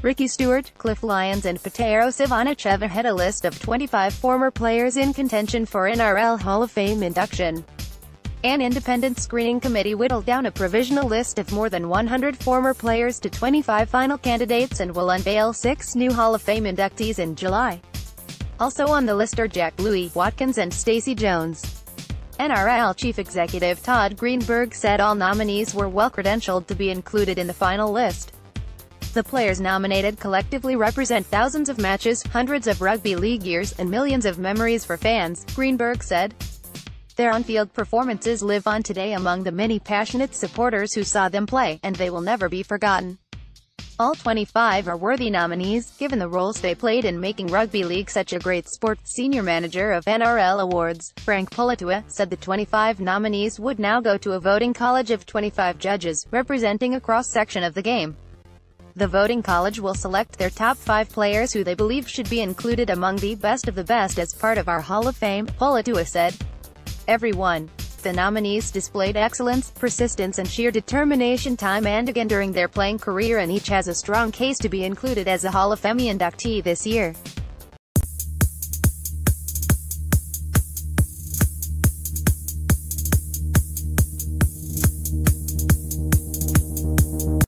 Ricky Stuart, Cliff Lyons and Petero Civoniceva had a list of 25 former players in contention for NRL Hall of Fame induction. An independent screening committee whittled down a provisional list of more than 100 former players to 25 final candidates and will unveil six new Hall of Fame inductees in July. Also on the list are Jack Bluey, Watkins and Stacey Jones. NRL Chief Executive Todd Greenberg said all nominees were well-credentialed to be included in the final list. The players nominated collectively represent thousands of matches, hundreds of rugby league years, and millions of memories for fans, Greenberg said. Their on-field performances live on today among the many passionate supporters who saw them play, and they will never be forgotten. All 25 are worthy nominees, given the roles they played in making rugby league such a great sport. Senior manager of NRL Awards, Frank Puletua, said the 25 nominees would now go to a voting college of 25 judges, representing a cross-section of the game. The voting college will select their top five players who they believe should be included among the best of the best as part of our Hall of Fame, Puletua said everyone. The nominees displayed excellence, persistence and sheer determination time and again during their playing career and each has a strong case to be included as a Hall of Fame inductee this year.